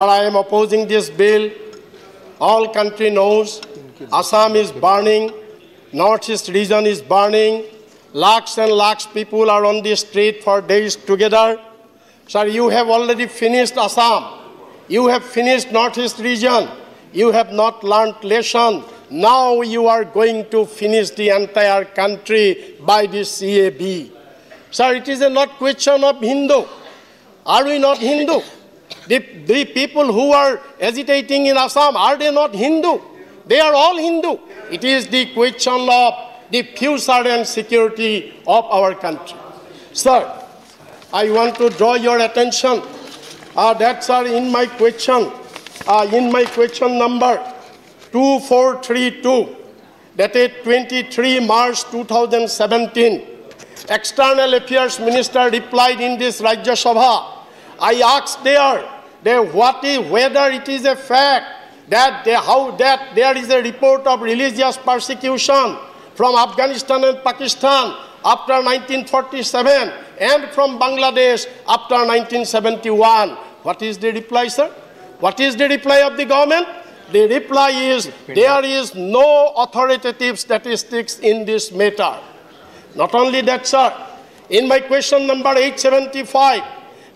I am opposing this bill. All country knows Assam is burning, Northeast region is burning, lakhs and lakhs people are on the street for days together. Sir, you have already finished Assam. You have finished Northeast region. You have not learned lesson. Now you are going to finish the entire country by this CAB. Sir, it is a not question of Hindu. Are we not Hindu? The, the people who are agitating in Assam, are they not Hindu? They are all Hindu. It is the question of the future and security of our country. Sir, I want to draw your attention. Uh, that's uh, in my question, uh, in my question number 2432, dated 23 March 2017. External Affairs Minister replied in this Rajya Sabha. I asked there what is, whether it is a fact that they, how that there is a report of religious persecution from Afghanistan and Pakistan after 1947 and from Bangladesh after 1971. What is the reply, sir? What is the reply of the government? The reply is there is no authoritative statistics in this matter. Not only that, sir, in my question number 875,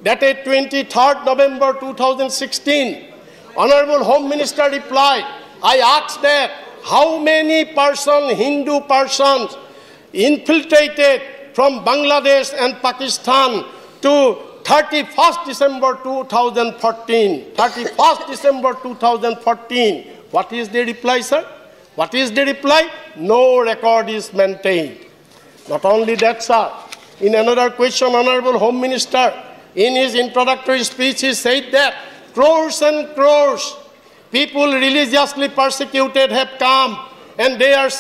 dated 23rd November 2016, Honorable Home Minister replied, I asked that how many person, Hindu persons, infiltrated from Bangladesh and Pakistan to 31st December 2014. 31st December 2014. What is the reply, sir? What is the reply? No record is maintained. Not only that, sir. In another question, Honorable Home Minister, in his introductory speech, he said that crores and crores people religiously persecuted have come and they are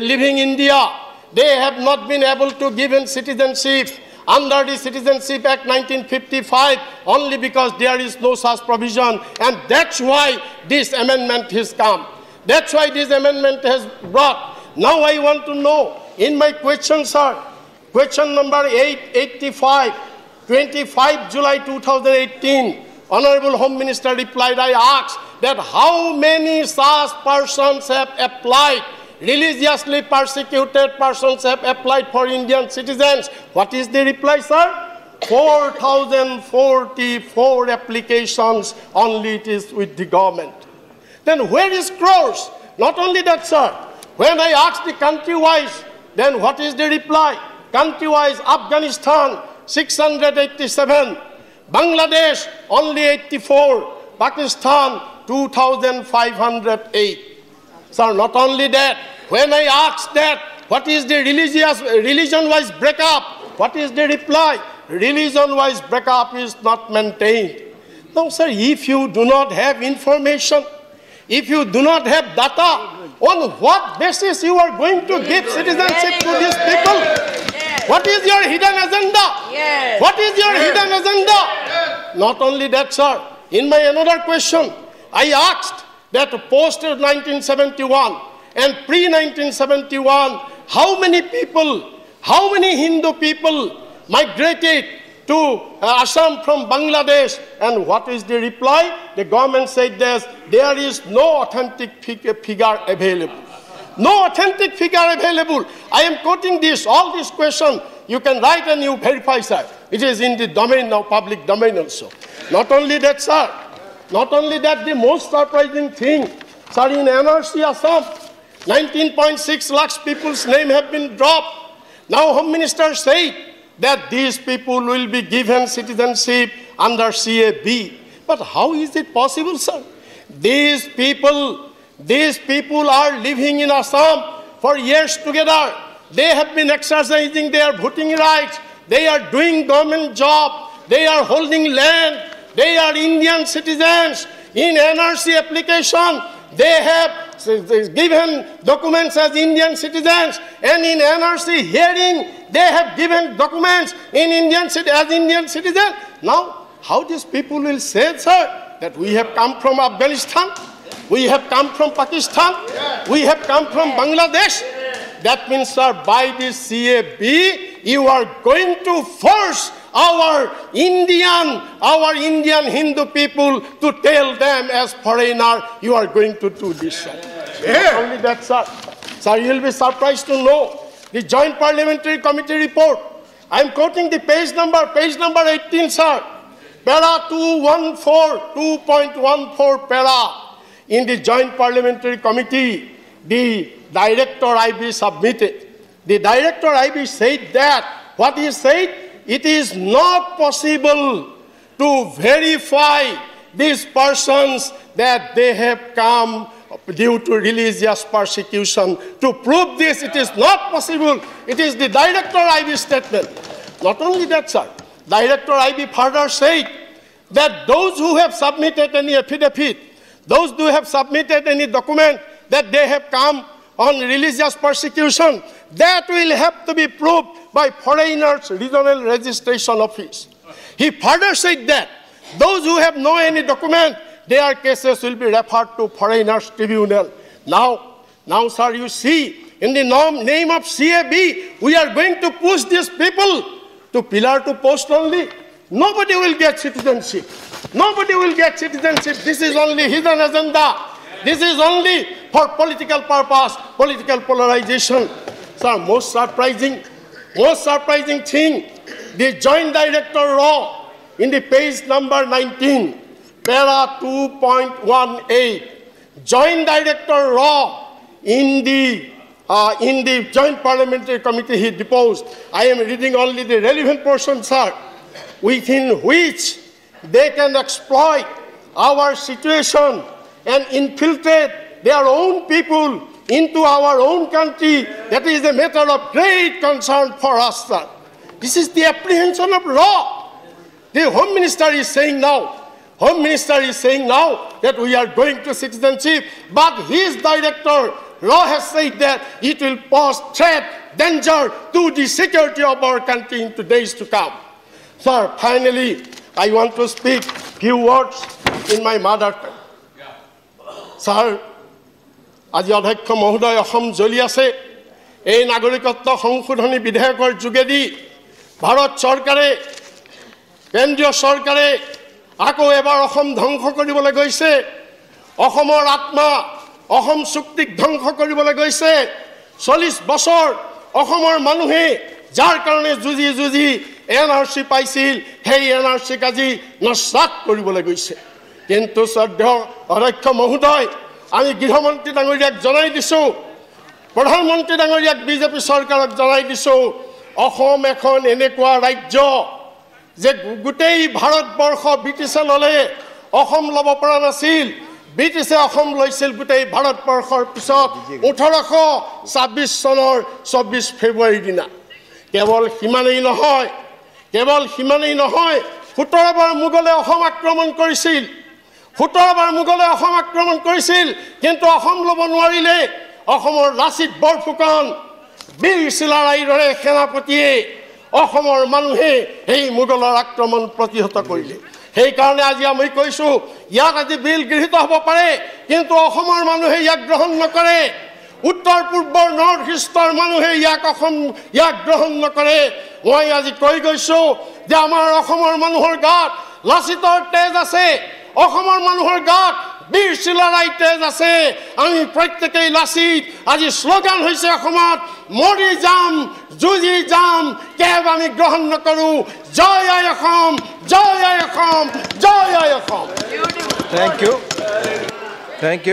living in India. They have not been able to give in citizenship under the Citizenship Act 1955 only because there is no such provision. And that's why this amendment has come. That's why this amendment has brought. Now I want to know, in my question, sir, question number 885, 25 July 2018, Honorable Home Minister replied, I asked that how many such persons have applied religiously persecuted persons have applied for Indian citizens. What is the reply, sir? 4,044 applications only it is with the government. Then where is crores? Not only that, sir. When I asked the country-wise, then what is the reply? Country-wise, Afghanistan, 687. Bangladesh, only 84. Pakistan, 2,508. Sir, not only that, when I asked that, what is the religious, religion-wise breakup? What is the reply? Religion-wise breakup is not maintained. No, sir, if you do not have information, if you do not have data, on what basis you are going to give citizenship to these people? What is your hidden agenda? Yes. What is your hidden agenda? Yes. Not only that, sir. In my another question, I asked that post 1971 and pre 1971, how many people, how many Hindu people migrated to uh, Assam from Bangladesh. And what is the reply? The government said this, there is no authentic figure available. No authentic figure available. I am quoting this, all these questions. You can write and you verify, sir. It is in the domain of public domain also. Not only that, sir. Not only that, the most surprising thing, sir, in NRC Assam, 19.6 lakhs people's name have been dropped. Now Home Minister said that these people will be given citizenship under CAB. But how is it possible, sir? These people, these people are living in Assam for years together. They have been exercising their voting rights. They are doing government job. They are holding land. They are Indian citizens. In NRC application, they have given documents as Indian citizens. And in NRC hearing, they have given documents in Indian as Indian citizens. Now, how these people will say, sir, that we have come from Afghanistan, we have come from Pakistan, we have come from Bangladesh. That means, sir, by this CAB, you are going to force our Indian, our Indian Hindu people to tell them as foreigner, you are going to do this. Sir. Not only that, sir. Sir, you'll be surprised to know the Joint Parliamentary Committee report. I'm quoting the page number, page number 18, sir. Para 214, 2.14 para. In the Joint Parliamentary Committee, the director IB submitted. The director IB said that, what he said, it is not possible to verify these persons that they have come due to religious persecution. To prove this, it is not possible. It is the director IB statement. Not only that, sir. Director IB further said that those who have submitted any affidavit, those who have submitted any document that they have come on religious persecution, that will have to be proved by foreigners regional registration office. He further said that those who have no any document, their cases will be referred to foreigners tribunal. Now, now, sir, you see, in the name of CAB, we are going to push these people to pillar to post only. Nobody will get citizenship. Nobody will get citizenship. This is only hidden agenda. This is only for political purpose, political polarization. Sir, most surprising, most surprising thing, the joint director law in the page number 19, para 2.18, joint director law in the uh, in the joint parliamentary committee he deposed. I am reading only the relevant portion, sir, within which they can exploit our situation and infiltrate their own people into our own country. That is a matter of great concern for us, sir. This is the apprehension of law. The Home Minister is saying now, Home Minister is saying now that we are going to citizenship, but his director, law has said that it will pose threat, danger to the security of our country in the days to come. Sir, finally, I want to speak few words in my mother tongue. Sir আজি অধ্যক্ষ মহোদয় অসম জ্বলি আছে। এই নাগৰিকত্ব সংশোধনী বিধেয়কৰ যোগেদি ভাৰত চৰকাৰে কেন্দ্ৰীয় চৰকাৰে আকৌ এবাৰ অসম ধ্বংস কৰিবলৈ গৈছে। অসমৰ আত্মা অসম চুক্তিক ধ্বংস কৰিবলৈ গৈছে। চল্লিছ বছৰ অসমৰ মানুহে যাৰ কাৰণে যুঁজি যুঁজি এন আৰ চি পাইছিল সেই এন আৰ চিক আজি নস্বাত কৰিবলৈ গৈছে। কিন্তু শ্ৰদ্ধেয় অধ্যক্ষ মহোদয় আমি গৃহমন্ত্ৰী ডাঙৰীয়াক জনাই দিছোঁ প্ৰধানমন্ত্ৰী ডাঙৰীয়াক বিজেপি চৰকাৰক জনাই দিছোঁ অসম এখন এনেকুৱা ৰাজ্য যে গোটেই ভাৰতবৰ্ষ ব্ৰিটিছে ল'লে অসম ল'ব পৰা নাছিল। ব্ৰিটিছে অসম লৈছিল গোটেই ভাৰতবৰ্ষৰ পিছত ওঠৰশ ছাব্বিছ চনৰ চৌব্বিছ ফেব্ৰুৱাৰীৰ দিনা। কেৱল সিমানেই নহয় কেৱল সিমানেই নহয় সোতৰবাৰ মোগলে অসম আক্ৰমণ কৰিছিল। সোতৰবাৰ মোগলে অসম আক্ৰমণ কৰিছিল কিন্তু অসম ল'ব নোৱাৰিলে। অসমৰ লাচিত বৰফুকন বীৰ চিলাৰাইৰ দৰে সেনাপতিয়ে অসমৰ মানুহে সেই মোগলৰ আক্ৰমণ প্ৰতিহত কৰিলে। সেইকাৰণে আজি আমি কৈছোঁ ইয়াক আজি বিল গৃহীত হ'ব পাৰে কিন্তু অসমৰ মানুহে ইয়াক গ্ৰহণ নকৰে। উত্তৰ পূৰ্বৰ নৰ্থ ইষ্টৰ মানুহে ইয়াক অসম ইয়াক গ্ৰহণ নকৰে। মই আজি কৈ গৈছোঁ যে আমাৰ অসমৰ মানুহৰ গাত লাচিতৰ তেজ আছে। অসমৰ মানুহৰ গাত বীৰ চিলাৰাই তেজ আছে। আমি প্ৰত্যেকেই লাচিত। আজি শ্লোগান হৈছে অসমত মৰি যাম যুঁজি যাম কেব আমি গ্ৰহণ নকৰোঁ। জয় আই অসম জয় আই অসম জয় I Assam. Thank you. Thank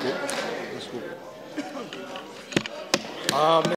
Dr. Subramanian Swamy.